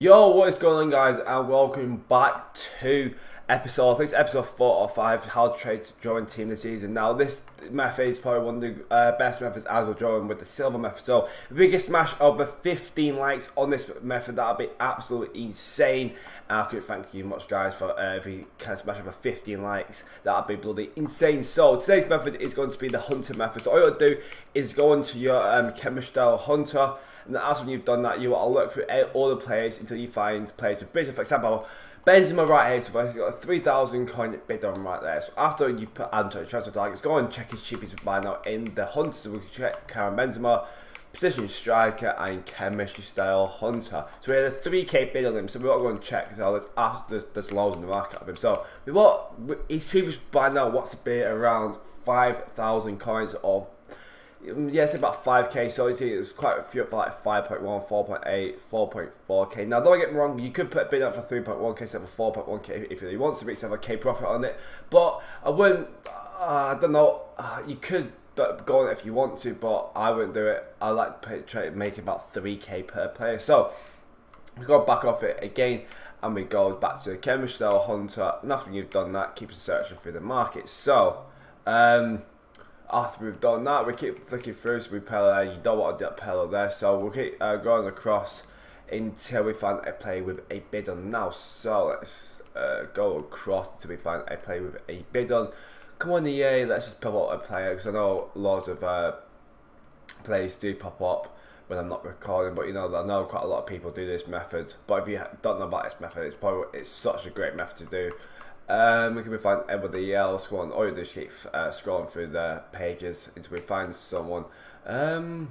Yo, what is going on guys and welcome back to episode, I think it's episode 4 or 5, how to trade to join team this season. Now this method is probably one of the uh, best methods as we're drawing with the silver method. So if we can smash over 15 likes on this method, that would be absolutely insane. And I could thank you much guys for uh, if you can smash over 15 likes, that would be bloody insane. So today's method is going to be the hunter method. So all you got to do is go into your um, chemistry hunter and after you've done that, you will look through all the players until you find players with bids. For example, Benzema right here, so he's got a 3,000 coin bid on right there. So after you put add to transfer targets, go and check his cheapest buy now in the Hunter. So we can check Karim Benzema, position striker, and chemistry style Hunter. So we had a 3k bid on him, so we want to go and check. So there's, ah, there's, there's loads in the market of him. So we want his cheapest buy now, what's a bid around 5,000 coins of yeah, it's about 5k, so it's quite a few like 5.1, 4.8, 4.4k. Now, don't get me wrong, you could put a bid up for 3.1k instead of 4.1k if you want to make 7k profit on it, but I wouldn't, uh, I don't know, uh, you could but go on it if you want to, but I wouldn't do it. I like to try to make about 3k per player. So, we go back off it again and we go back to the chemistry hunter. Nothing you've done that, keeps searching through the market. So, um, after we've done that, we keep flicking through so we Pele. You don't want to do Pele there, so we'll keep uh, going across until we find a play with a bid on now. So let's uh, go across until we find a play with a bid on. Come on, EA, let's just pop up a player because I know lots of uh, plays do pop up when I'm not recording, but you know, I know quite a lot of people do this method. But if you don't know about this method, it's probably it's such a great method to do. Um, we can find everybody else. Go on, all you is keep uh, scrolling through the pages until we find someone. Um,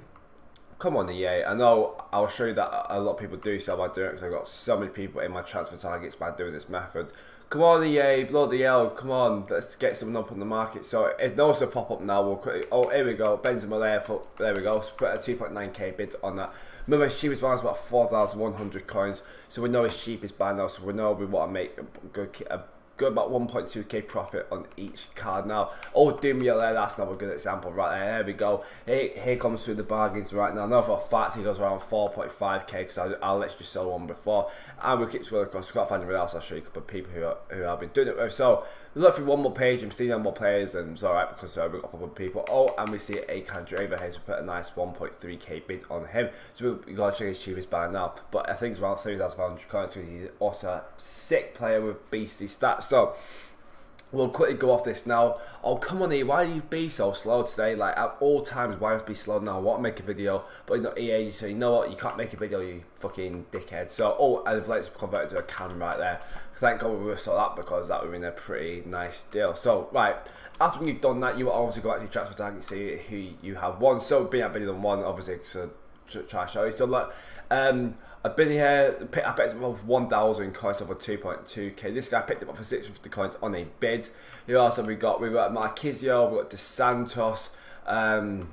come on, EA. I know I'll show you that a lot of people do so by doing it because I've got so many people in my transfer targets by doing this method. Come on, EA, bloody hell, come on, let's get someone up on the market. So if those will pop up now, we'll quickly, oh, here we go, Benzema there, for, there we go, so put a 2.9k bid on that. Remember, his cheapest one is about 4,100 coins, so we know his cheapest buy now, so we know we want to make a good, a got about 1.2k profit on each card now. Oh, Dumia there, that's another good example right there. There we go. Here, here comes through the bargains right now. Now for a fact he goes around 4.5k because I, I literally sold one before. And we keep scrolling across. We can't find anyone else. I'll show you a couple of people who, are, who have been doing it with. So look through one more page and see no more players and it's alright because uh, we've got a couple of people. Oh, and we see a Candreva here, we put a nice 1.3k bid on him. So we, we got to check his cheapest buy now. But I think it's around 3,500 coins he's also a sick player with beastly stats. So We'll quickly go off this now. Oh, come on, E, why do you be so slow today? Like, at all times, why to be slow now? I want to make a video, but you know, EA, you say, you know what, you can't make a video, you fucking dickhead. So, oh, I've let's convert it to a cam right there. Thank God we were saw that because that would have been a pretty nice deal. So, right, after you've done that, you will obviously go out to your transfer tag and see who you have won. So, being at better than one, obviously, so try to show you. So, look, um, I've been here, I picked up for 1,000 coins over 2.2k. This guy picked up for 650 coins on a bid. Who else have we got? We've got Marchisio, we've got Dos Santos. Um,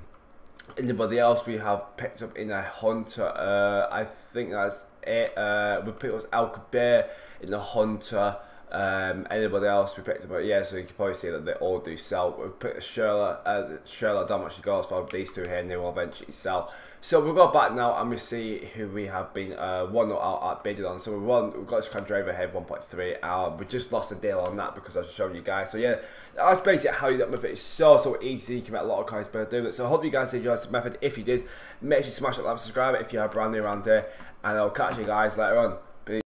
anybody else we have picked up in a Hunter? Uh, I think that's it. Uh, we picked up Alcabir in the Hunter. Um, anybody else we picked up? Yeah, so you can probably see that they all do sell. We put Sherlock, uh, how much for these two here, and they will eventually sell. So we'll go back now and we see who we have been uh, one out at bidding on. So we won, we've got this Candreva ahead 1.3. Um, we just lost a deal on that because I was showing you guys. So yeah, that's basically how you do that method. It's so so easy. You can make a lot of coins by doing it. So I hope you guys enjoyed this method. If you did, make sure you smash that like, subscribe if you are brand new around here, and I'll catch you guys later on.